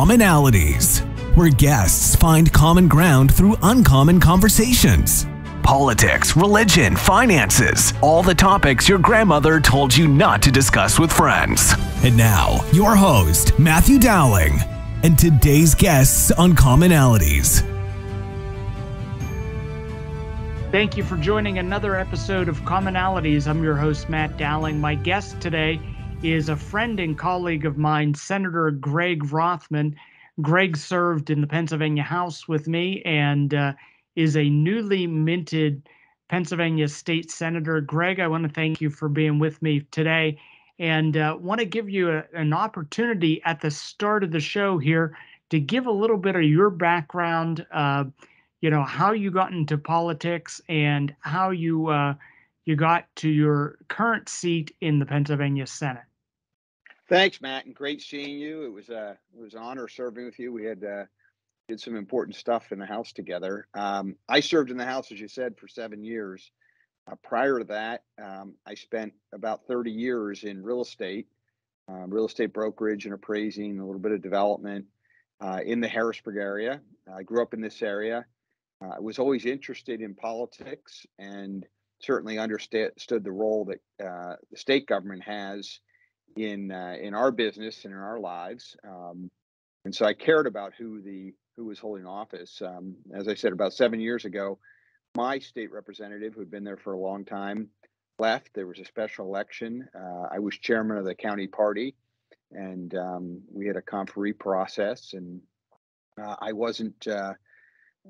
Commonalities, where guests find common ground through uncommon conversations. Politics, religion, finances, all the topics your grandmother told you not to discuss with friends. And now, your host, Matthew Dowling, and today's guests on Commonalities. Thank you for joining another episode of Commonalities. I'm your host, Matt Dowling. My guest today is a friend and colleague of mine, Senator Greg Rothman. Greg served in the Pennsylvania House with me and uh, is a newly minted Pennsylvania State Senator. Greg, I want to thank you for being with me today and uh, want to give you a, an opportunity at the start of the show here to give a little bit of your background. Uh, you know how you got into politics and how you uh, you got to your current seat in the Pennsylvania Senate. Thanks, Matt, and great seeing you. It was uh, it was an honor serving with you. We had uh, did some important stuff in the House together. Um, I served in the House, as you said, for seven years. Uh, prior to that, um, I spent about 30 years in real estate, um, real estate brokerage and appraising, a little bit of development uh, in the Harrisburg area. I grew up in this area. Uh, I was always interested in politics and certainly understood the role that uh, the state government has in uh, in our business and in our lives. Um, and so I cared about who the who was holding office. Um, as I said, about seven years ago, my state representative, who'd been there for a long time, left. There was a special election. Uh, I was chairman of the county party, and um, we had a conferee process, and uh, I wasn't uh,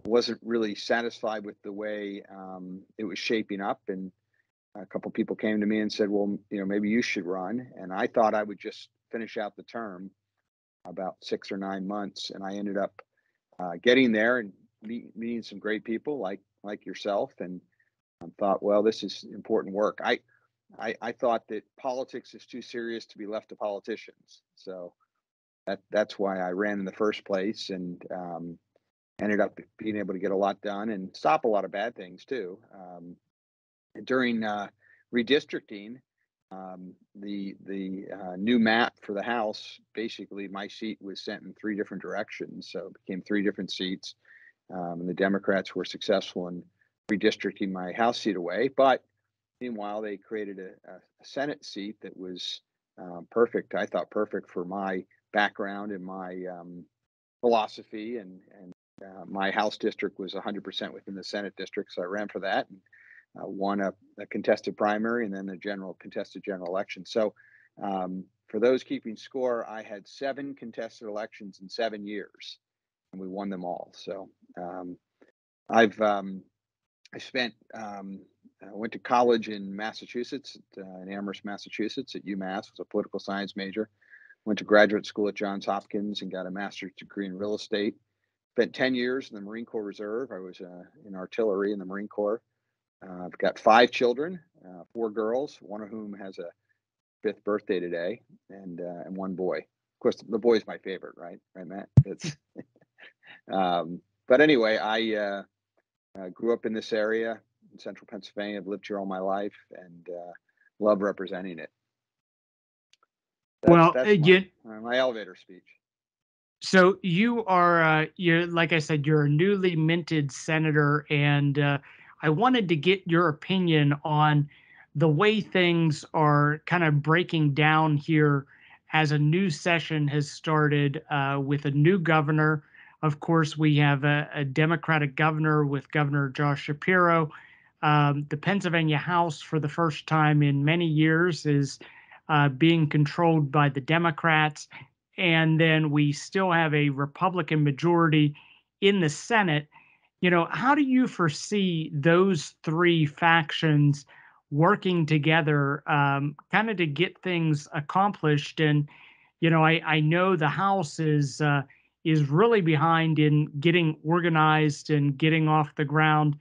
wasn't really satisfied with the way um, it was shaping up and a couple people came to me and said well you know maybe you should run and i thought i would just finish out the term about six or nine months and i ended up uh, getting there and meet, meeting some great people like like yourself and I thought well this is important work I, I i thought that politics is too serious to be left to politicians so that that's why i ran in the first place and um, ended up being able to get a lot done and stop a lot of bad things too. Um, during uh, redistricting, um, the the uh, new map for the House, basically my seat was sent in three different directions, so it became three different seats. Um, and the Democrats were successful in redistricting my House seat away. But meanwhile, they created a, a Senate seat that was uh, perfect. I thought perfect for my background and my um, philosophy and and uh, my House district was 100% within the Senate district, so I ran for that and uh, won a, a, contested primary and then a general contested general election. So, um, for those keeping score, I had seven contested elections in seven years, and we won them all. So, um, I've um, I spent um, I went to college in Massachusetts, uh, in Amherst, Massachusetts, at UMass. Was a political science major. Went to graduate school at Johns Hopkins and got a master's degree in real estate spent 10 years in the Marine Corps Reserve. I was uh, in artillery in the Marine Corps. Uh, I've got five children, uh, four girls, one of whom has a fifth birthday today, and uh, and one boy. Of course, the boy's my favorite, right? Right, Matt. It's. um, but anyway, I uh, uh, grew up in this area in central Pennsylvania. I've lived here all my life and love representing it. That's, well, that's my, my elevator speech. So you are, uh, you're like I said, you're a newly minted senator, and uh, I wanted to get your opinion on the way things are kind of breaking down here as a new session has started uh, with a new governor. Of course, we have a, a Democratic governor with Governor Josh Shapiro. Um, the Pennsylvania House, for the first time in many years, is uh, being controlled by the Democrats and then we still have a Republican majority in the Senate. You know, how do you foresee those three factions working together, um, kind of to get things accomplished? And you know, I I know the House is uh, is really behind in getting organized and getting off the ground,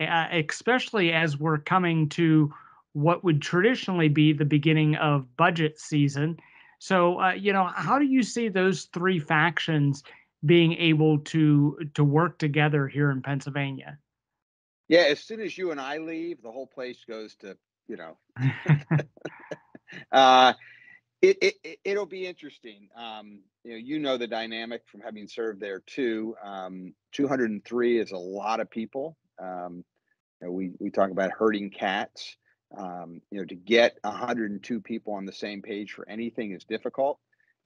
uh, especially as we're coming to what would traditionally be the beginning of budget season. So, uh, you know, how do you see those three factions being able to to work together here in Pennsylvania? Yeah, as soon as you and I leave, the whole place goes to you know. uh, it, it it'll be interesting. Um, you know, you know the dynamic from having served there too. Um, 203 is a lot of people. Um, you know, we we talk about herding cats. Um, you know, to get 102 people on the same page for anything is difficult,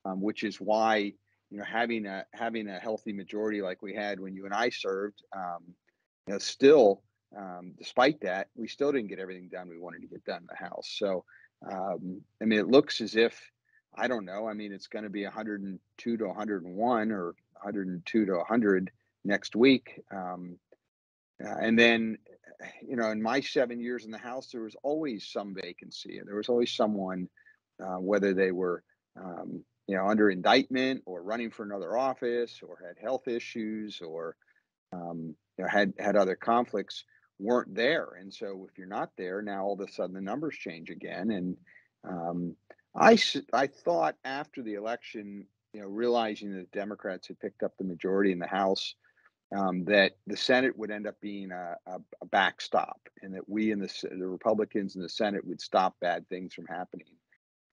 um, which is why you know having a having a healthy majority like we had when you and I served. Um, you know, still, um, despite that, we still didn't get everything done we wanted to get done in the House. So, um, I mean, it looks as if I don't know. I mean, it's going to be 102 to 101 or 102 to 100 next week. Um, uh, and then, you know, in my seven years in the House, there was always some vacancy. And there was always someone, uh, whether they were, um, you know, under indictment or running for another office or had health issues or, um, you know, had had other conflicts, weren't there. And so, if you're not there, now all of a sudden the numbers change again. And um, I I thought after the election, you know, realizing that Democrats had picked up the majority in the House, um, that the Senate would end up being a, a, a backstop, and that we and the the Republicans in the Senate would stop bad things from happening.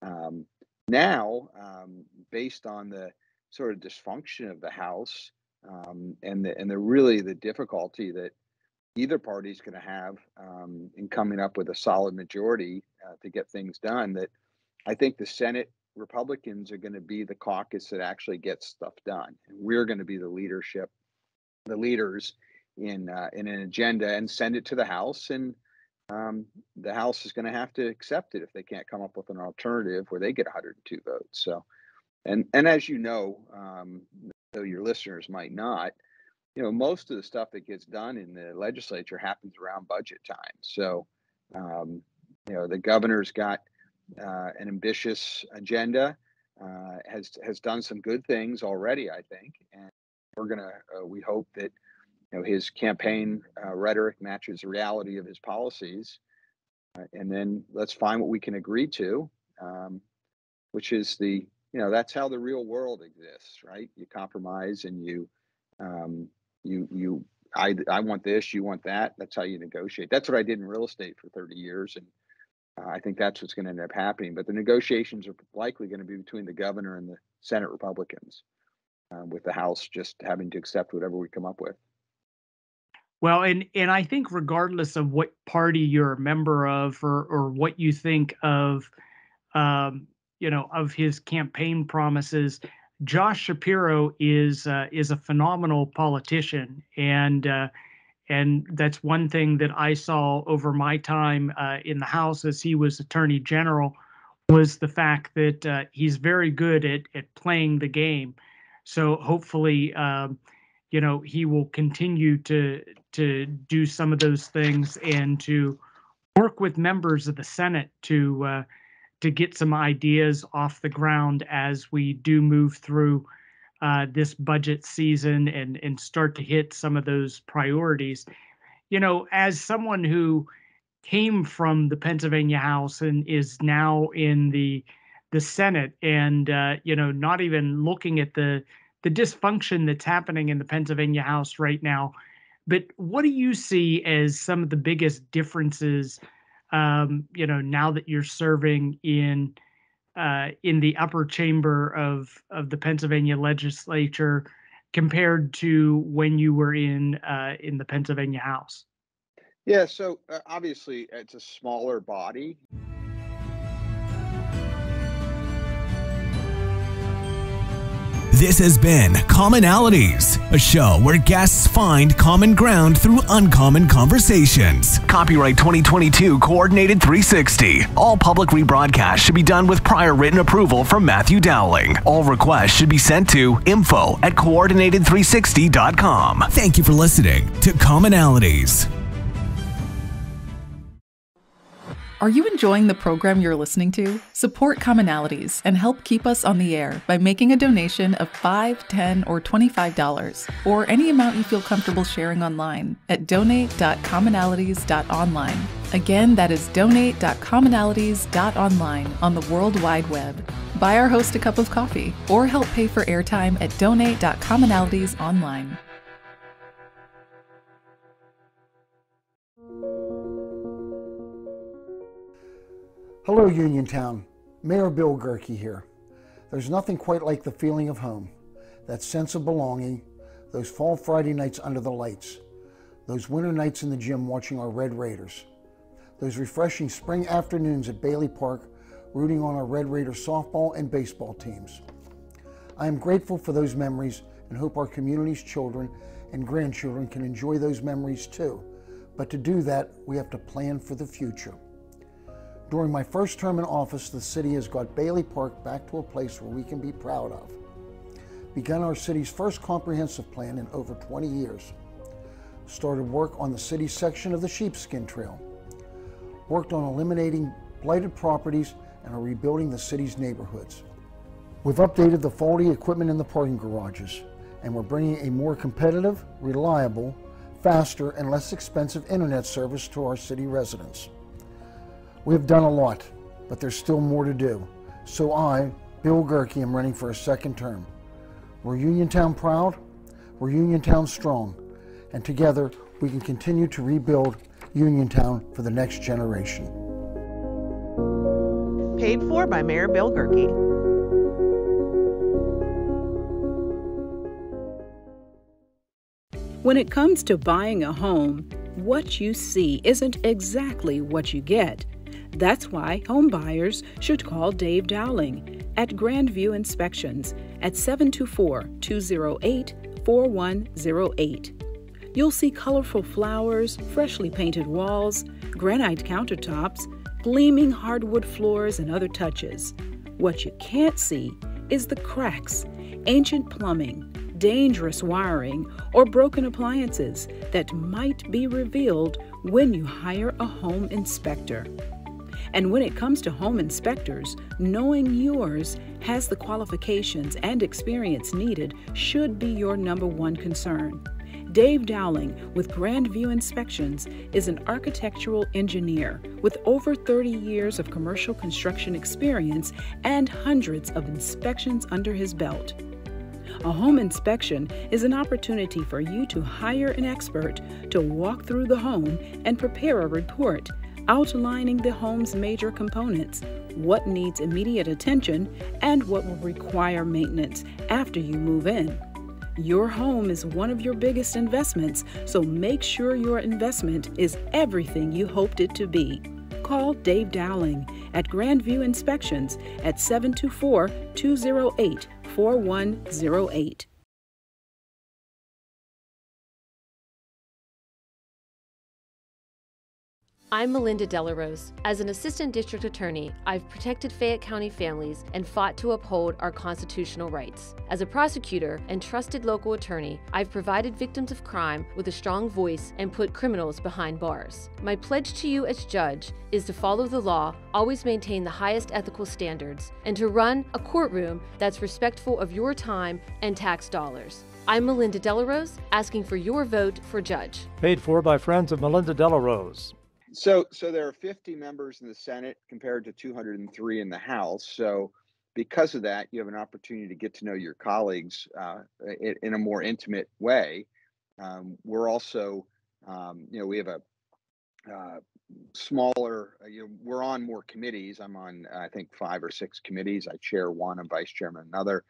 Um, now, um, based on the sort of dysfunction of the House um, and the and the really the difficulty that either party is going to have um, in coming up with a solid majority uh, to get things done, that I think the Senate Republicans are going to be the caucus that actually gets stuff done, and we're going to be the leadership, the leaders in uh, in an agenda, and send it to the House, and um, the House is going to have to accept it if they can't come up with an alternative where they get 102 votes. So, and and as you know, um, though your listeners might not, you know, most of the stuff that gets done in the legislature happens around budget time. So, um, you know, the governor's got uh, an ambitious agenda, uh, has has done some good things already, I think, and we're gonna uh, we hope that you know his campaign uh, rhetoric matches the reality of his policies, uh, and then let's find what we can agree to, um, which is the you know that's how the real world exists, right? You compromise and you um, you you I I want this, you want that. That's how you negotiate. That's what I did in real estate for 30 years, and uh, I think that's what's going to end up happening. But the negotiations are likely going to be between the governor and the Senate Republicans, uh, with the House just having to accept whatever we come up with. Well, and and I think regardless of what party you're a member of or or what you think of, um, you know, of his campaign promises, Josh Shapiro is uh, is a phenomenal politician, and uh, and that's one thing that I saw over my time uh, in the House as he was Attorney General was the fact that uh, he's very good at at playing the game. So hopefully, um, you know, he will continue to to do some of those things and to work with members of the Senate to uh, to get some ideas off the ground as we do move through uh, this budget season and and start to hit some of those priorities. You know, as someone who came from the Pennsylvania House and is now in the the Senate, and uh, you know, not even looking at the the dysfunction that's happening in the Pennsylvania House right now. But what do you see as some of the biggest differences? Um, you know, now that you're serving in uh, in the upper chamber of of the Pennsylvania legislature compared to when you were in uh, in the Pennsylvania House? Yeah, so uh, obviously it's a smaller body. This has been Commonalities, a show where guests find common ground through uncommon conversations. Copyright 2022 Coordinated 360. All public rebroadcasts should be done with prior written approval from Matthew Dowling. All requests should be sent to info at coordinated360.com. Thank you for listening to Commonalities. Are you enjoying the program you're listening to? Support Commonalities and help keep us on the air by making a donation of $5, $10, or $25, or any amount you feel comfortable sharing online at donate.commonalities.online. Again, that is donate.commonalities.online on the World Wide Web. Buy our host a cup of coffee or help pay for airtime at donate.commonalities.online. Hello, Uniontown. Mayor Bill Gerke here. There's nothing quite like the feeling of home, that sense of belonging, those fall Friday nights under the lights, those winter nights in the gym watching our Red Raiders, those refreshing spring afternoons at Bailey Park rooting on our Red Raider softball and baseball teams. I am grateful for those memories and hope our community's children and grandchildren can enjoy those memories too. But to do that, we have to plan for the future. During my first term in office, the city has got Bailey Park back to a place where we can be proud of. Began our city's first comprehensive plan in over 20 years. Started work on the city section of the Sheepskin Trail. Worked on eliminating blighted properties and are rebuilding the city's neighborhoods. We've updated the faulty equipment in the parking garages, and we're bringing a more competitive, reliable, faster, and less expensive internet service to our city residents. We have done a lot, but there's still more to do. So I, Bill Gerke, am running for a second term. We're Uniontown proud, we're Uniontown strong, and together we can continue to rebuild Uniontown for the next generation. Paid for by Mayor Bill Gerke. When it comes to buying a home, what you see isn't exactly what you get. That's why home buyers should call Dave Dowling at Grandview Inspections at 724 208 4108. You'll see colorful flowers, freshly painted walls, granite countertops, gleaming hardwood floors, and other touches. What you can't see is the cracks, ancient plumbing, dangerous wiring, or broken appliances that might be revealed when you hire a home inspector. And when it comes to home inspectors, knowing yours has the qualifications and experience needed should be your number one concern. Dave Dowling with Grandview Inspections is an architectural engineer with over 30 years of commercial construction experience and hundreds of inspections under his belt. A home inspection is an opportunity for you to hire an expert to walk through the home and prepare a report outlining the home's major components, what needs immediate attention, and what will require maintenance after you move in. Your home is one of your biggest investments, so make sure your investment is everything you hoped it to be. Call Dave Dowling at Grandview Inspections at 724 208 4108. I'm Melinda Delarose. As an assistant district attorney, I've protected Fayette County families and fought to uphold our constitutional rights. As a prosecutor and trusted local attorney, I've provided victims of crime with a strong voice and put criminals behind bars. My pledge to you as judge is to follow the law, always maintain the highest ethical standards, and to run a courtroom that's respectful of your time and tax dollars. I'm Melinda Delarose, asking for your vote for judge. Paid for by friends of Melinda Delarose. So, so there are 50 members in the Senate compared to 203 in the House. So, because of that, you have an opportunity to get to know your colleagues uh, in, in, a more intimate way. Um, we're also, um, you know, we have a uh, smaller, uh, you know, we're on more committees. I'm on, I think, five or six committees. I chair one, I'm vice chairman another.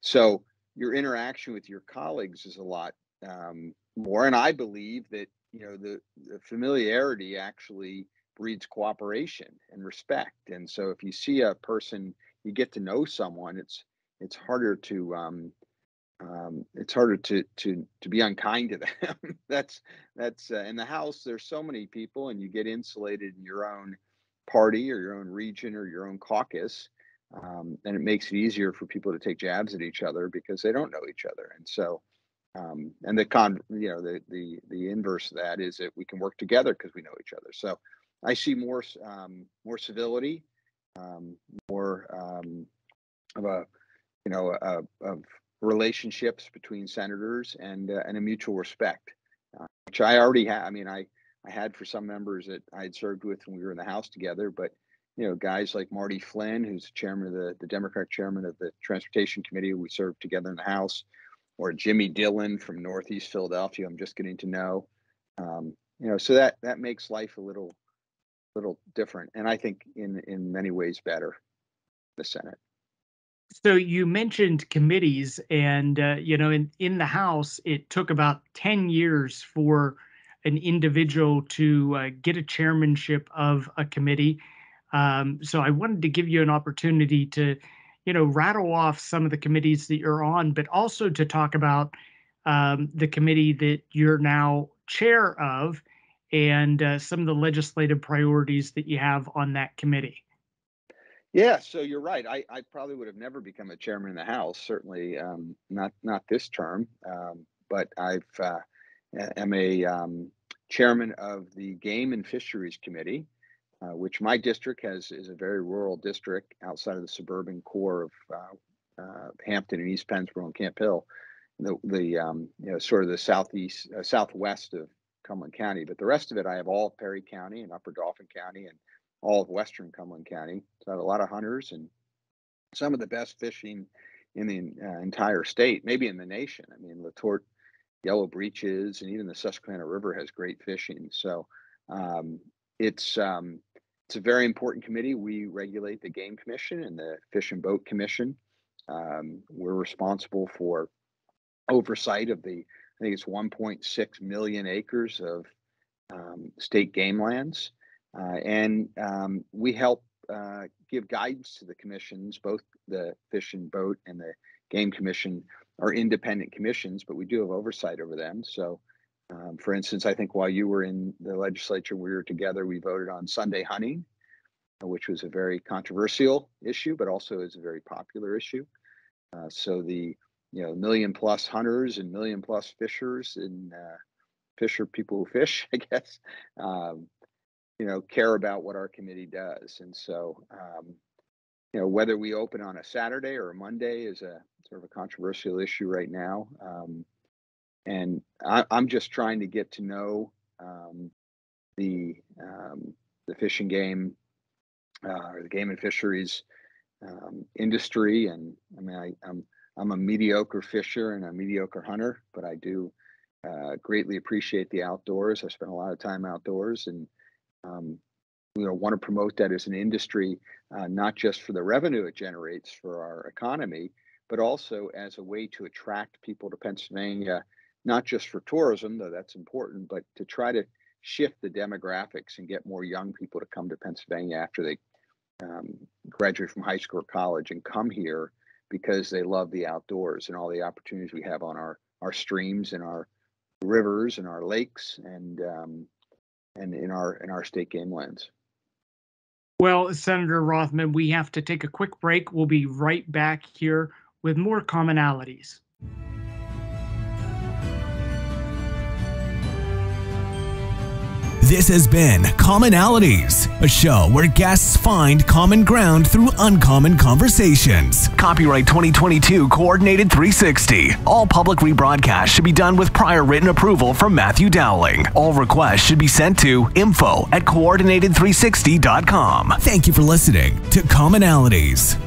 So, your interaction with your colleagues is a lot um, more. And I believe that you know the, the familiarity actually breeds cooperation and respect and so if you see a person you get to know someone it's it's harder to um, um, it's harder to to to be unkind to them. that's that's uh, in the house. There's so many people, and you get insulated in your own party or your own region or your own caucus, um, and it makes it easier for people to take jabs at each other because they don't know each other. And so, um, and the con, you know, the the the inverse of that is that we can work together because we know each other. So I see more um, more civility, um, more um, of a you know a, of relationships between senators and uh, and a mutual respect, uh, which I already had. I mean, I I had for some members that I had served with when we were in the House together, but you know, guys like Marty Flynn, who's chairman of the the Democratic chairman of the Transportation Committee, we served together in the House or Jimmy Dillon from Northeast Philadelphia. I'm just getting to know, um, you know, so that that makes life a little little different, and I think in in many ways better. The Senate. So you mentioned committees, and uh, you know, in in the House, it took about ten years for an individual to uh, get a chairmanship of a committee. Um, so I wanted to give you an opportunity to, you know, rattle off some of the committees that you're on, but also to talk about um, the committee that you're now chair of and uh, some of the legislative priorities that you have on that committee. Yeah, so you're right. I, I probably would have never become a chairman in the House. Certainly um, not not this term. Um, but I've uh, am a um, chairman of the Game and Fisheries Committee, uh, which my district has is a very rural district outside of the suburban core of uh, uh Hampden and East Pennsboro and Camp Hill, the the um, you know sort of the southeast uh, southwest of Cumberland County. But the rest of it, I have all of Perry County and Upper Dauphin County and all of Western Cumberland County. So I have a lot of hunters and some of the best fishing in the uh, entire state, maybe in the nation. I mean, Letort Yellow Breeches and even the Susquehanna River has great fishing. So um, it's um, it's a very important committee. We regulate the Game Commission and the Fish and Boat Commission. Um, we're responsible for oversight of the I think it's 1.6 million acres of um, state game lands. Uh, and um, we help uh, give guidance to the commissions, both the Fish and Boat and the Game Commission are independent commissions, but we do have oversight over them. So, um, for instance, I think while you were in the legislature, we were together, we voted on Sunday hunting, which was a very controversial issue, but also is a very popular issue. Uh, so the you know million plus hunters and million plus fishers and uh, fisher people who fish, I guess, um, you know, care about what our committee does. And so, um, you know, whether we open on a Saturday or a Monday is a sort of a controversial issue right now. Um, and I, am just trying to get to know um, the um, the fishing game uh, or the game and fisheries um, industry. And I mean, I, I'm I'm a mediocre fisher and a mediocre hunter, but I do uh, greatly appreciate the outdoors. I spend a lot of time outdoors, and um, you know want to promote that as an industry, uh, not just for the revenue it generates for our economy, but also as a way to attract people to Pennsylvania, not just for tourism, though that's important, but to try to shift the demographics and get more young people to come to Pennsylvania after they um, graduate from high school or college and come here because they love the outdoors and all the opportunities we have on our our streams and our rivers and our lakes and um, and in our in our state game lands. Well, Senator Rothman, we have to take a quick break. We'll be right back here with more commonalities. This has been Commonalities, a show where guests find common ground through uncommon conversations. Copyright 2022 Coordinated 360. All public rebroadcasts should be done with prior written approval from Matthew Dowling. All requests should be sent to info at coordinated360.com. Thank you for listening to Commonalities.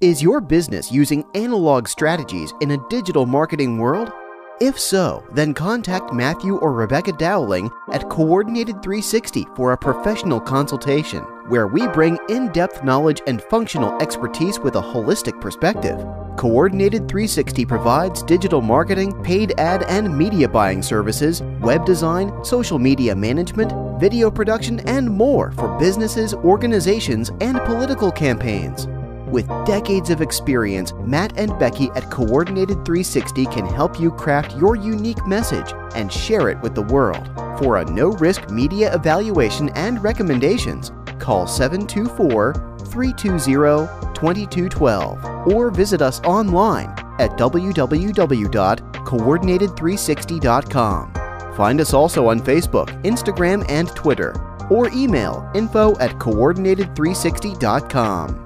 Is your business using analog strategies in a digital marketing world? If so, then contact Matthew or Rebecca Dowling at Coordinated 360 for a professional consultation, where we bring in depth knowledge and functional expertise with a holistic perspective. Coordinated 360 provides digital marketing, paid ad and media buying services, web design, social media management, video production, and more for businesses, organizations, and political campaigns. With decades of experience, Matt and Becky at Coordinated 360 can help you craft your unique message and share it with the world. For a no risk media evaluation and recommendations, call 724 320 2212 or visit us online at www.coordinated360.com. Find us also on Facebook, Instagram, and Twitter, or email info at coordinated360.com.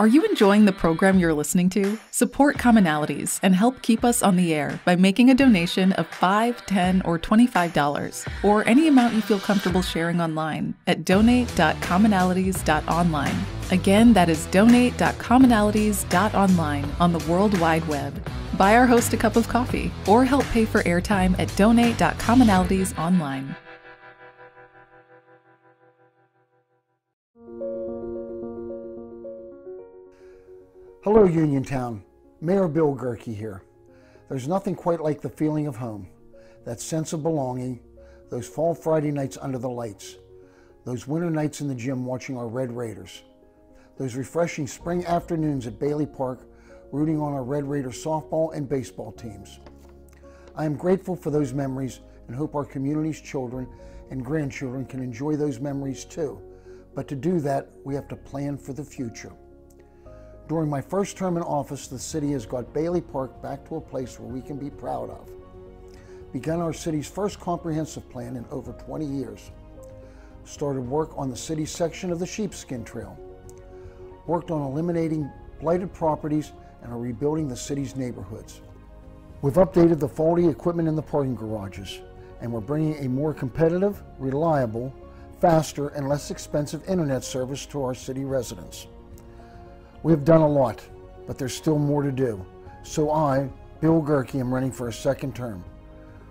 Are you enjoying the program you're listening to? Support commonalities and help keep us on the air by making a donation of $5, $10, or $25, or any amount you feel comfortable sharing online at donate.commonalities.online. Again, that is donate.commonalities.online on the World Wide Web. Buy our host a cup of coffee or help pay for airtime at donate.commonalities.online. Hello, Uniontown. Mayor Bill Gerke here. There's nothing quite like the feeling of home, that sense of belonging, those fall Friday nights under the lights, those winter nights in the gym watching our Red Raiders, those refreshing spring afternoons at Bailey Park rooting on our Red Raider softball and baseball teams. I am grateful for those memories and hope our community's children and grandchildren can enjoy those memories too. But to do that, we have to plan for the future. During my first term in office, the city has got Bailey Park back to a place where we can be proud of. Begun our city's first comprehensive plan in over 20 years. Started work on the city section of the Sheepskin Trail. Worked on eliminating blighted properties and are rebuilding the city's neighborhoods. We've updated the faulty equipment in the parking garages, and we're bringing a more competitive, reliable, faster, and less expensive internet service to our city residents. We have done a lot, but there's still more to do. So I, Bill Gerke, am running for a second term.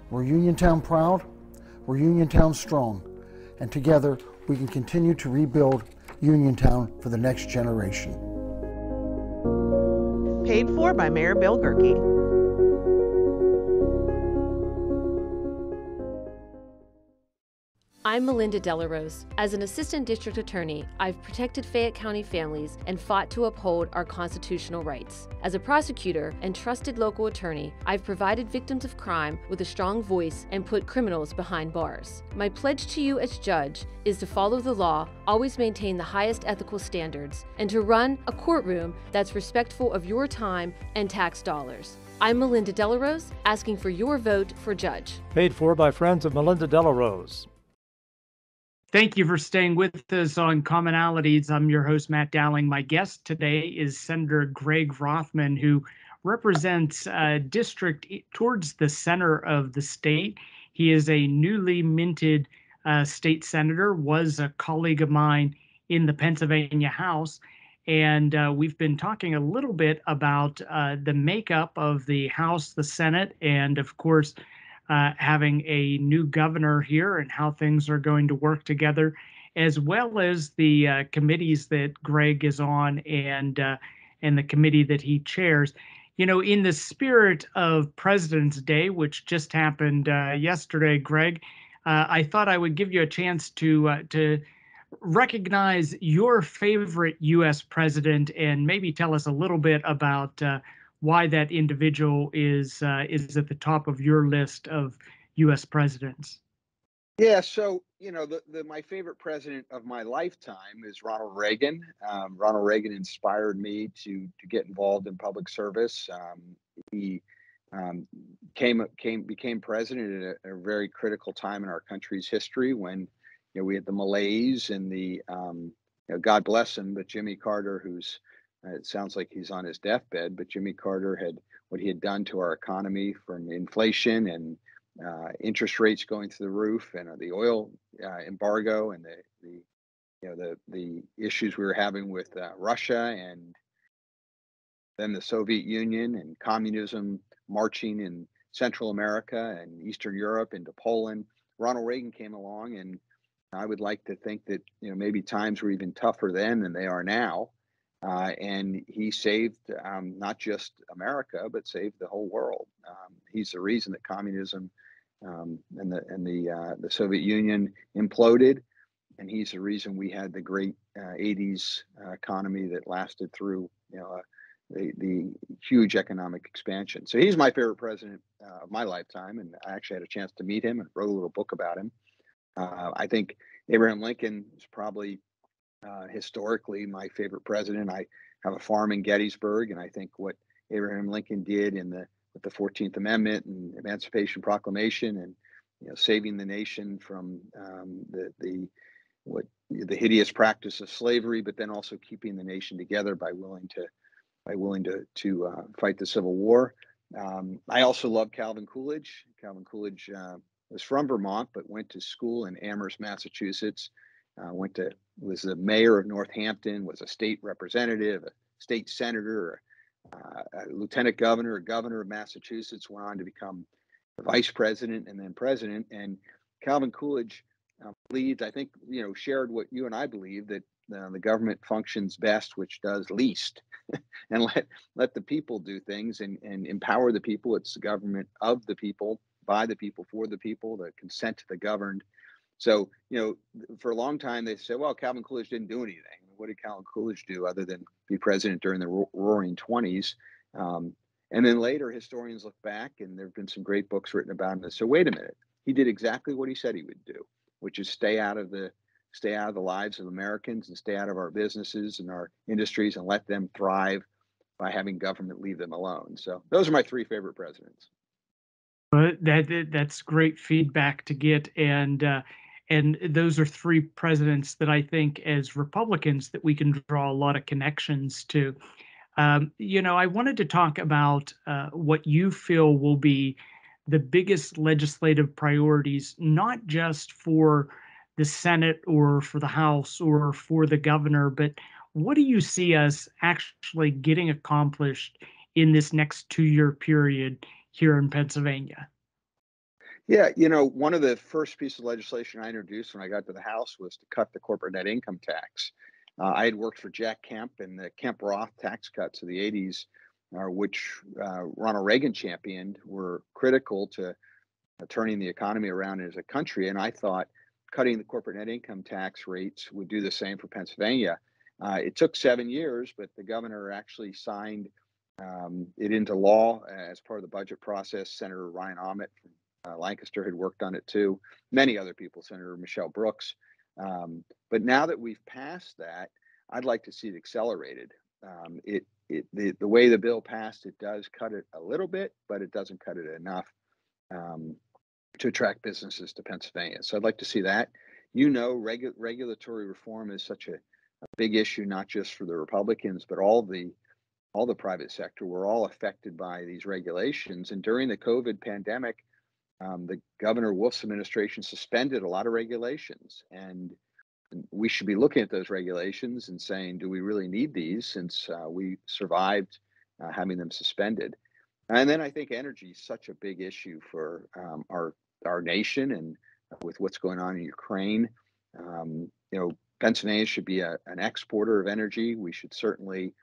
We're Uniontown proud, we're Uniontown strong, and together we can continue to rebuild Uniontown for the next generation. Paid for by Mayor Bill Gerke. I'm Melinda Delarose. As an assistant district attorney, I've protected Fayette County families and fought to uphold our constitutional rights. As a prosecutor and trusted local attorney, I've provided victims of crime with a strong voice and put criminals behind bars. My pledge to you as judge is to follow the law, always maintain the highest ethical standards, and to run a courtroom that's respectful of your time and tax dollars. I'm Melinda Delarose, asking for your vote for judge. Paid for by friends of Melinda Delarose. Thank you for staying with us on Commonalities. I'm your host, Matt Dowling. My guest today is Senator Greg Rothman, who represents a district towards the center of the state. He is a newly minted uh, state senator, was a colleague of mine in the Pennsylvania House. And uh, we've been talking a little bit about uh, the makeup of the House, the Senate, and of course, uh, having a new governor here and how things are going to work together, as well as the uh, committees that Greg is on and uh, and the committee that he chairs. You know, in the spirit of President's Day, which just happened uh, yesterday, Greg, uh, I thought I would give you a chance to uh, to recognize your favorite U.S. president and maybe tell us a little bit about why that individual is uh, is at the top of your list of U.S. presidents. Yeah, so you know, the, the my favorite president of my lifetime is Ronald Reagan. Um, Ronald Reagan inspired me to to get involved in public service. Um, he um, came came became president at a, a, very critical time in our country's history when you know we had the malaise and the um, you know, God bless him, but Jimmy Carter, who's it sounds like he's on his deathbed, but Jimmy Carter had what he had done to our economy from inflation and uh, interest rates going through the roof, and uh, the oil uh, embargo, and the the you know the the issues we were having with uh, Russia, and then the Soviet Union and communism marching in Central America and Eastern Europe into Poland. Ronald Reagan came along, and I would like to think that you know maybe times were even tougher then than they are now uh, and he saved um, not just America, but saved the whole world. Um, he's the reason that communism um, and the and the uh, the Soviet Union imploded, and he's the reason we had the great uh, '80s uh, economy that lasted through you know uh, the the huge economic expansion. So he's my favorite president uh, of my lifetime, and I actually had a chance to meet him and wrote a little book about him. I think Abraham Lincoln is probably uh, historically my favorite president. I have a farm in Gettysburg, and I think what Abraham Lincoln did in the with the Fourteenth Amendment and Emancipation Proclamation, and you know, saving the nation from um, the the what the hideous practice of slavery, but then also keeping the nation together by willing to by willing to to uh, fight the Civil War. Um, I also love Calvin Coolidge. Calvin Coolidge uh, was from Vermont, but went to school in Amherst, Massachusetts. Uh, went to was the mayor of Northampton, was a state representative, a state senator, uh, a lieutenant governor, a governor of Massachusetts. Went on to become vice president and then president. And Calvin Coolidge uh, believed, I think, you know, shared what you and I believe that uh, the government functions best which does least and let let the people do things and, and empower the people it's the government of the people by the people for the people the consent to the governed so you know for a long time they said well calvin coolidge didn't do anything what did calvin coolidge do other than be president during the roaring 20s um, and then later historians look back and there have been some great books written about him so wait a minute he did exactly what he said he would do which is stay out of the stay out of the lives of Americans and stay out of our businesses and our industries and let them thrive by having government leave them alone. So those are my three favorite presidents. But that that's great feedback to get, and uh, and those are three presidents that I think, as Republicans, that we can draw a lot of connections to. Um, you know, I wanted to talk about uh, what you feel will be the biggest legislative priorities, not just for the Senate or for the House or for the governor, but what do you see us actually getting accomplished in this next two year period here in Pennsylvania? Yeah, you know, one of the first pieces of legislation I introduced when I got to the House was to cut the corporate net income tax. Uh, I had worked for Jack Kemp and the Kemp Roth tax cuts of the 80s, uh, which uh, Ronald Reagan championed, were critical to uh, turning the economy around as a country. And I thought cutting the corporate net income tax rates would do the same for Pennsylvania. Uh, it took seven years, but the governor actually signed um, it into law as part of the budget process. Senator Ryan Aument from uh, Lancaster had worked on it too. Many other people, Senator Michele Brooks. Um, but now that we've passed that, I'd like to see it accelerated. Um, it, it the, the way the bill passed, it does cut it a little bit, but it doesn't cut it enough. Um, to attract businesses to Pennsylvania. So I'd like to see that. You know, regu- regulatory reform is such a, a, big issue, not just for the Republicans, but all the all the private sector. We're all affected by these regulations. And during the COVID pandemic, um, the Governor Wolf's administration suspended a lot of regulations, and we should be looking at those regulations and saying, do we really need these since uh, we survived uh, having them suspended? And then I think energy is such a big issue for um, our our nation and with what's going on in Ukraine. Um, you know, Pennsylvania should be a, an exporter of energy. We should certainly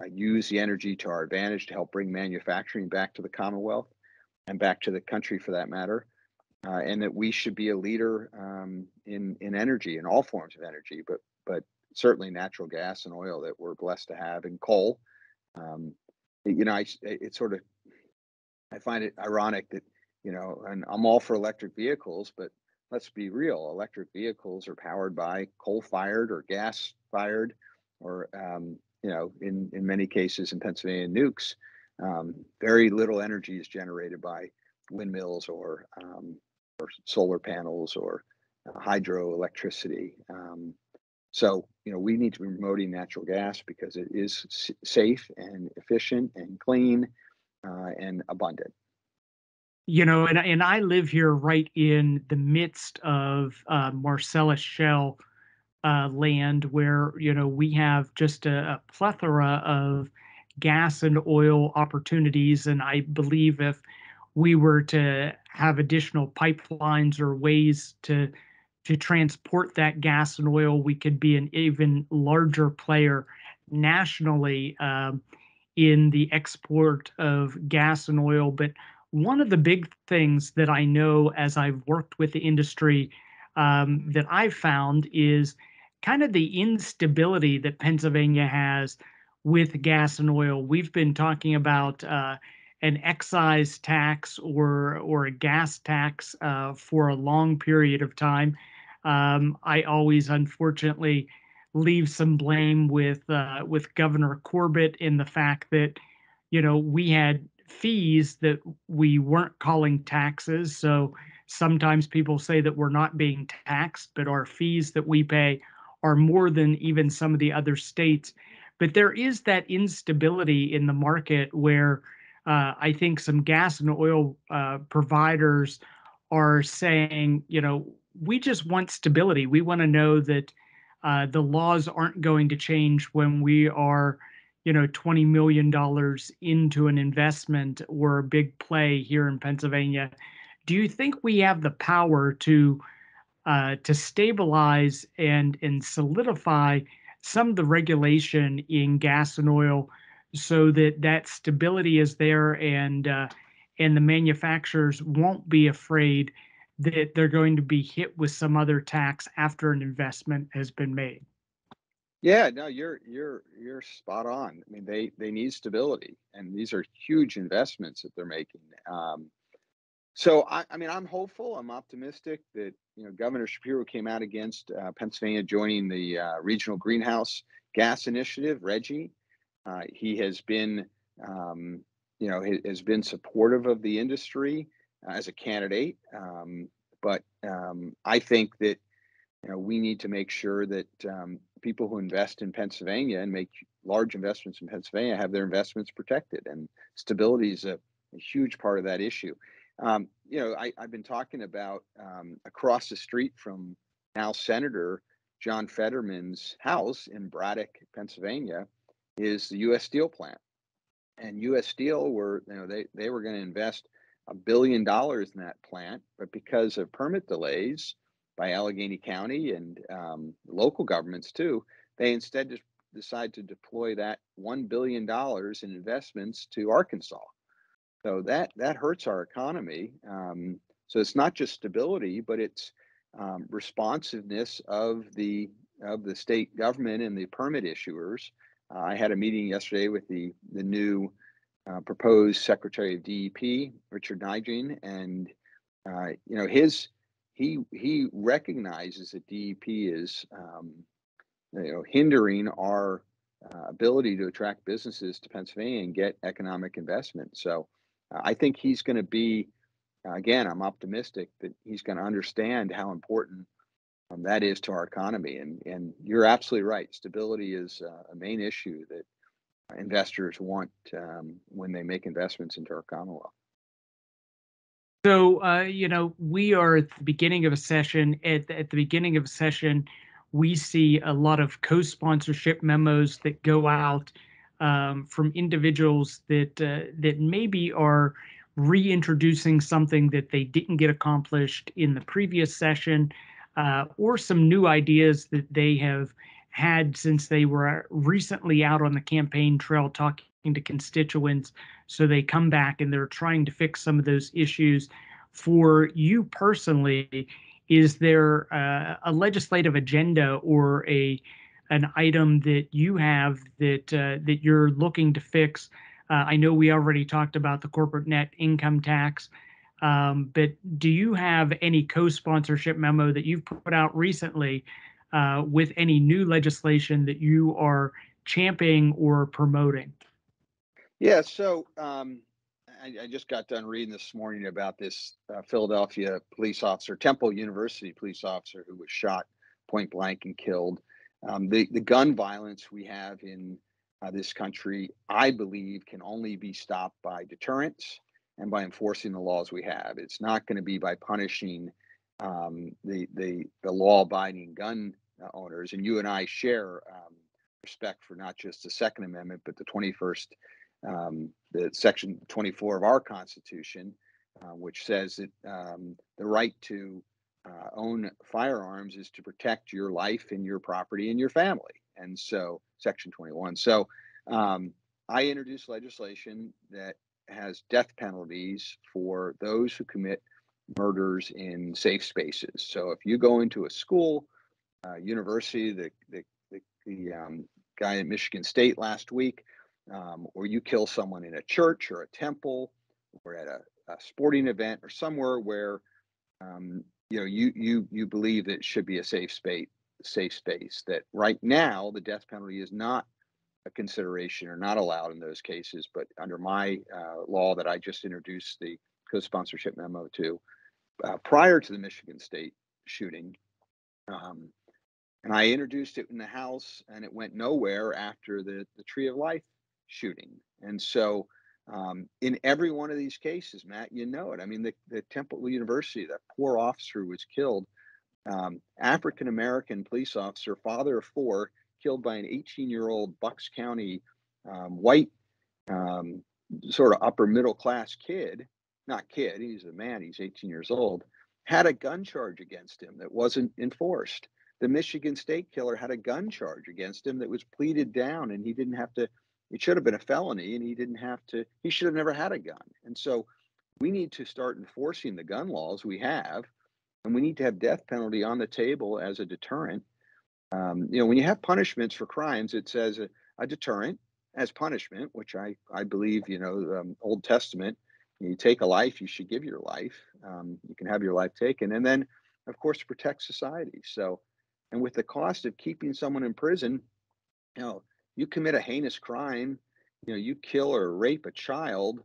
uh, use the energy to our advantage to help bring manufacturing back to the Commonwealth and back to the country for that matter. Uh, and that we should be a leader um, in in energy in all forms of energy, but but certainly natural gas and oil that we're blessed to have, and coal. Um, you know, I, it sort of I find it ironic that, you know, and I'm all for electric vehicles, but let's be real electric vehicles are powered by coal fired or gas fired, or, um, you know, in, in many cases in Pennsylvania, nukes. Um, very little energy is generated by windmills or, um, or solar panels or uh, hydroelectricity. Um, so, you know, we need to be promoting natural gas because it is s- safe and efficient and clean uh, and abundant. You know, and and I live here right in the midst of uh, Marcellus Shale uh, land, where you know we have just a, a plethora of gas and oil opportunities, and I believe if we were to have additional pipelines or ways to to transport that gas and oil, we could be an even larger player nationally. Um, in the export of gas and oil. But one of the big things that I know as I've worked with the industry um, that I've found is kind of the instability that Pennsylvania has with gas and oil. We've been talking about uh, an excise tax or or a gas tax uh, for a long period of time. Um, I always, unfortunately, leave some blame with uh, with Governor Corbett in the fact that you know we had fees that we weren't calling taxes. So sometimes people say that we're not being taxed, but our fees that we pay are more than even some of the other states. But there is that instability in the market where uh, I think some gas and oil uh, providers are saying, you know, we just want stability. We want to know that uh, the laws aren't going to change when we are, you know, $20 million into an investment or a big play here in Pennsylvania. Do you think we have the power to uh, to stabilize and and solidify some of the regulation in gas and oil so that that stability is there and uh, and the manufacturers won't be afraid that they're going to be hit with some other tax after an investment has been made. Yeah, no, you're you're you're spot on. I mean, they they need stability, and these are huge investments that they're making. Um, so I, I mean, I'm hopeful. I'm optimistic that you know Governor Shapiro came out against uh, Pennsylvania joining the uh, Regional Greenhouse Gas Initiative, RGGI. Uh, he has been, um, you know, has been supportive of the industry uh, as a candidate. Um, but um, I think that you know we need to make sure that um, people who invest in Pennsylvania and make large investments in Pennsylvania have their investments protected, and stability is a, a huge part of that issue. Um, you know, I, have been talking about um, across the street from now Senator John Fetterman's house in Braddock, Pennsylvania, is the U.S. Steel plant, and U.S. Steel were you know they they were going to invest a billion dollars in that plant, but because of permit delays by Allegheny County and um, local governments too, they instead just decide to deploy that one billion dollars in investments to Arkansas. So that that hurts our economy. Um, so it's not just stability, but it's um, responsiveness of the of the state government and the permit issuers. Uh, I had a meeting yesterday with the the new uh, proposed Secretary of DEP, Richard Negrin, and uh, you know his he he recognizes that DEP is um, you know hindering our uh, ability to attract businesses to Pennsylvania and get economic investment. So I think he's going to be again. I'm optimistic that he's going to understand how important um, that is to our economy. And and you're absolutely right. Stability is uh, a main issue that investors want um, when they make investments into our Commonwealth. So, uh, you know, we are at the beginning of a session. At at the beginning of a session, we see a lot of co-sponsorship memos that go out um, from individuals that uh, that maybe are reintroducing something that they didn't get accomplished in the previous session, uh, or some new ideas that they have had since they were recently out on the campaign trail talking to constituents. So they come back and they're trying to fix some of those issues. For you personally, is there uh, a legislative agenda or a an item that you have that uh, that you're looking to fix? Uh, I know we already talked about the corporate net income tax, um, but do you have any co-sponsorship memo that you've put out recently uh, with any new legislation that you are championing or promoting? Yeah, so um, I, I, just got done reading this morning about this uh, Philadelphia police officer, Temple University police officer, who was shot point blank and killed. Um, the the gun violence we have in uh, this country, I believe, can only be stopped by deterrence and by enforcing the laws we have. It's not going to be by punishing um, the the the law abiding gun uh, owners. And you and I share um, respect for not just the Second Amendment, but the 21st um, the section 24 of our Constitution, uh, which says that um, the right to uh, own firearms is to protect your life and your property and your family. And so, Section 21. So, um, I introduced legislation that has death penalties for those who commit murders in safe spaces. So, if you go into a school, uh, university, the the the, the um, guy at Michigan State last week, um, or you kill someone in a church or a temple or at a, a sporting event or somewhere where um, you know you you you believe that it should be a safe space safe space that right now the death penalty is not a consideration or not allowed in those cases but under my uh, law that i just introduced the co-sponsorship memo to uh, prior to the michigan state shooting um, and i introduced it in the house and it went nowhere after the, the tree of life shooting. And so, um, in every one of these cases, Matt, you know it. I mean, the, the Temple University, that poor officer was killed, um, African American police officer, father of four, killed by an 18 year old Bucks County um, white, um, sort of upper middle class kid, not kid, he's a man, he's 18 years old, had a gun charge against him that wasn't enforced the Michigan State killer had a gun charge against him that was pleaded down, and he didn't have to. It should have been a felony, and he didn't have to. He should have never had a gun. And so, we need to start enforcing the gun laws we have, and we need to have death penalty on the table as a deterrent. Um, you know, when you have punishments for crimes, it says a, a deterrent as punishment, which I I believe. You know, um, Old Testament. You take a life, you should give your life. Um, you can have your life taken, and then, of course, protect society. So and with the cost of keeping someone in prison, you know, you commit a heinous crime, you know, you kill or rape a child,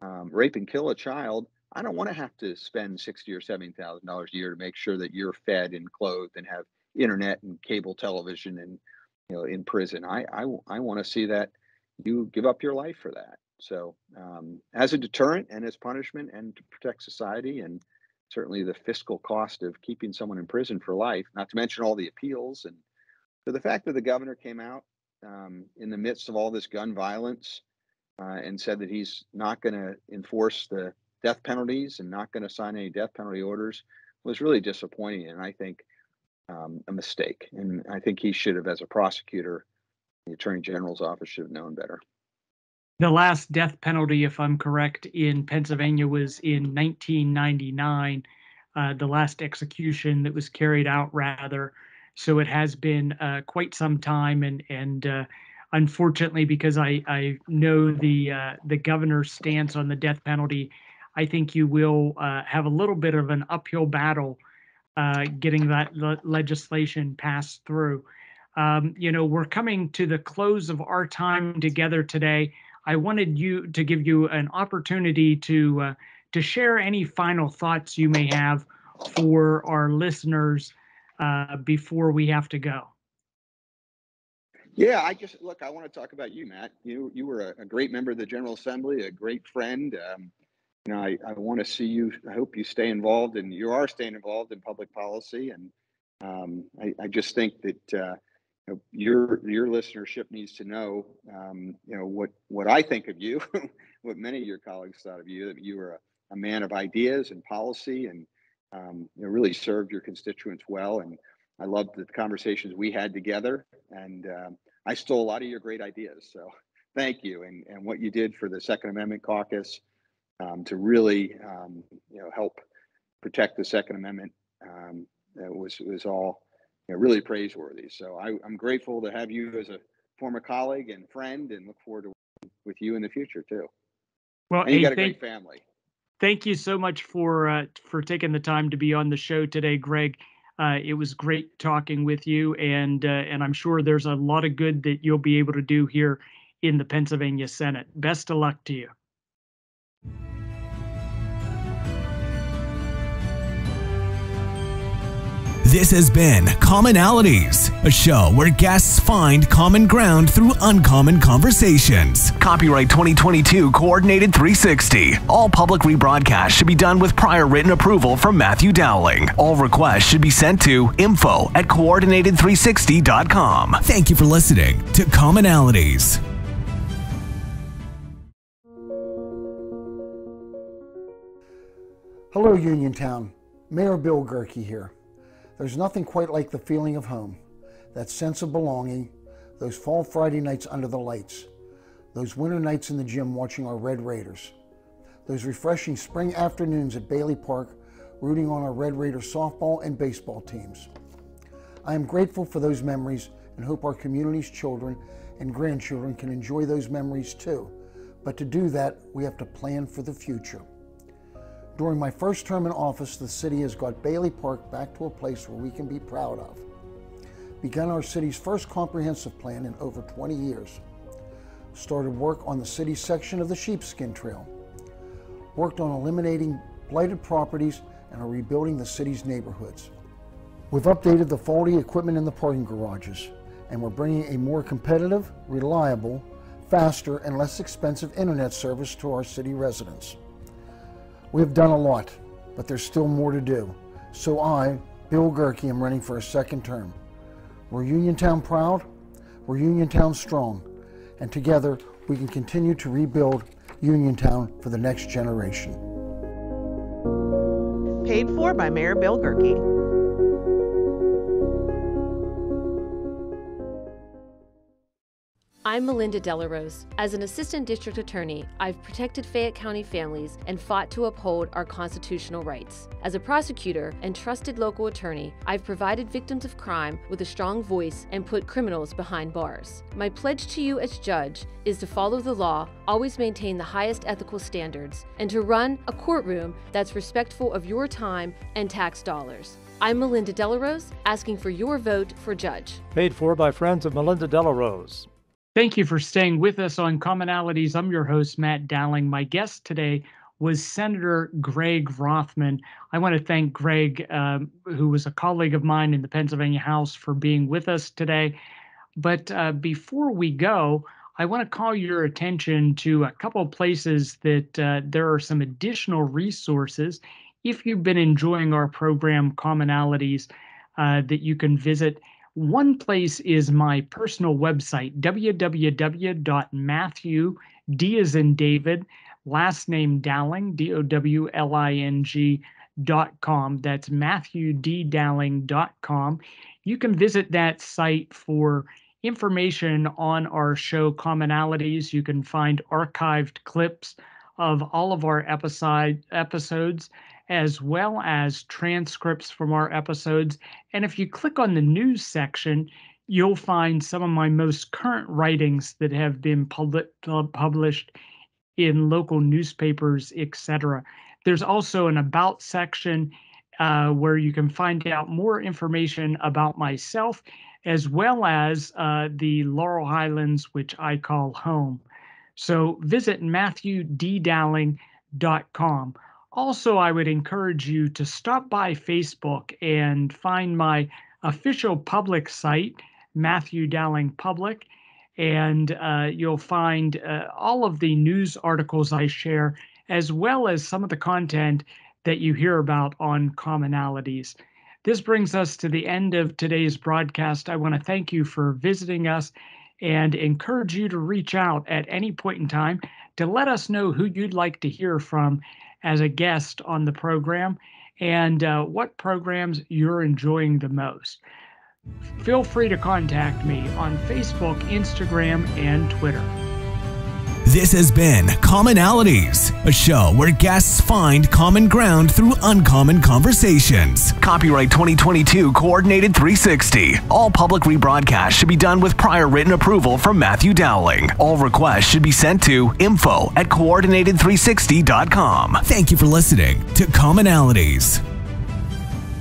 um, rape and kill a child. I don't want to have to spend sixty or seventy thousand dollars a year to make sure that you're fed and clothed and have internet and cable television and you know in prison. I I, I want to see that you give up your life for that. So um, as a deterrent and as punishment and to protect society and certainly the fiscal cost of keeping someone in prison for life, not to mention all the appeals. And so the fact that the governor came out um, in the midst of all this gun violence uh, and said that he's not going to enforce the death penalties and not going to sign any death penalty orders was really disappointing and I think um, a mistake. And I think he should have, as a prosecutor, the attorney general's office should have known better. The last death penalty, if I'm correct, in Pennsylvania was in 1999. Uh, the last execution that was carried out, rather. So it has been uh, quite some time, and and uh, unfortunately, because I I know the uh, the governor's stance on the death penalty, I think you will uh, have a little bit of an uphill battle uh, getting that le- legislation passed through. Um, you know, we're coming to the close of our time together today. I wanted you to give you an opportunity to uh, to share any final thoughts you may have for our listeners uh, before we have to go. Yeah, I just look. I want to talk about you, Matt. You you were a, a great member of the General Assembly, a great friend. Um, you know, I, I want to see you. I hope you stay involved, and you are staying involved in public policy. And um, I, I, just think that uh, know, your your listenership needs to know, um, you know, what what I think of you, what many of your colleagues thought of you, that you were a, a man of ideas and policy, and um, you know, really served your constituents well. And I loved the conversations we had together, and um, I stole a lot of your great ideas. So thank you, and and what you did for the Second Amendment Caucus um, to really, um, you know, help protect the Second Amendment. Um, it was was all you know, really praiseworthy. So I, am grateful to have you as a former colleague and friend, and look forward to working with you in the future too. Well, and you hey, got a thank, great family. Thank you so much for uh, for taking the time to be on the show today, Greg. Uh, it was great talking with you, and uh, and I'm sure there's a lot of good that you'll be able to do here in the Pennsylvania Senate. Best of luck to you. This has been Commonalities, a show where guests find common ground through uncommon conversations. Copyright 2022 Coordinated 360. All public rebroadcasts should be done with prior written approval from Matthew Dowling. All requests should be sent to info at coordinated360.com. Thank you for listening to Commonalities. Hello, Uniontown. Mayor Bill Gerke here. There's nothing quite like the feeling of home, that sense of belonging, those fall Friday nights under the lights, those winter nights in the gym watching our Red Raiders, those refreshing spring afternoons at Bailey Park rooting on our Red Raider softball and baseball teams. I am grateful for those memories and hope our community's children and grandchildren can enjoy those memories too. But to do that, we have to plan for the future. During my first term in office, the city has got Bailey Park back to a place where we can be proud of. Begun our city's first comprehensive plan in over 20 years. Started work on the city section of the Sheepskin Trail. Worked on eliminating blighted properties and are rebuilding the city's neighborhoods. We've updated the faulty equipment in the parking garages, and we're bringing a more competitive, reliable, faster, and less expensive internet service to our city residents. We have done a lot, but there's still more to do. So I, Bill Gerke, am running for a second term. We're Uniontown proud, we're Uniontown strong, and together we can continue to rebuild Uniontown for the next generation. Paid for by Mayor Bill Gerke. I'm Melinda Dellarose. As an assistant district attorney, I've protected Fayette County families and fought to uphold our constitutional rights. As a prosecutor and trusted local attorney, I've provided victims of crime with a strong voice and put criminals behind bars. My pledge to you as judge is to follow the law, always maintain the highest ethical standards, and to run a courtroom that's respectful of your time and tax dollars. I'm Melinda Dellarose, asking for your vote for judge. Paid for by friends of Melinda Dellarose. Thank you for staying with us on Commonalities. I'm your host, Matt Dowling. My guest today was Senator Greg Rothman. I want to thank Greg, um, who was a colleague of mine in the Pennsylvania House, for being with us today. But uh, before we go, I want to call your attention to a couple of places that uh, there are some additional resources. If you've been enjoying our program, Commonalities, uh, that you can visit one place is my personal website, www.matthew, D as in David, last name Dowling, D O W L I N G dot com. That's matthewddowling.com. You can visit that site for information on our show commonalities. You can find archived clips of all of our episode episodes as well as transcripts from our episodes. And if you click on the news section, you'll find some of my most current writings that have been pub- published in local newspapers, etc. There's also an about section uh, where you can find out more information about myself, as well as uh, the Laurel Highlands, which I call home. So visit MatthewDDowling.com. Also, I would encourage you to stop by Facebook and find my official public site, Matthew Dowling Public, and uh, you'll find uh, all of the news articles I share, as well as some of the content that you hear about on commonalities. This brings us to the end of today's broadcast. I want to thank you for visiting us and encourage you to reach out at any point in time to let us know who you'd like to hear from as a guest on the program and uh, what programs you're enjoying the most. Feel free to contact me on Facebook, Instagram, and Twitter. This has been Commonalities, a show where guests find common ground through uncommon conversations. Copyright 2022 Coordinated 360. All public rebroadcasts should be done with prior written approval from Matthew Dowling. All requests should be sent to info at coordinated360.com. Thank you for listening to Commonalities.